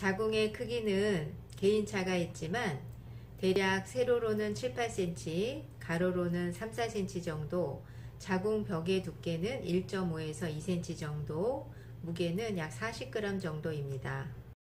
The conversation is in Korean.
자궁의 크기는 개인차가 있지만 대략 세로로는 7, 8cm, 가로로는 3, 4cm 정도, 자궁 벽의 두께는 1.5에서 2cm 정도, 무게는 약 40g 정도입니다.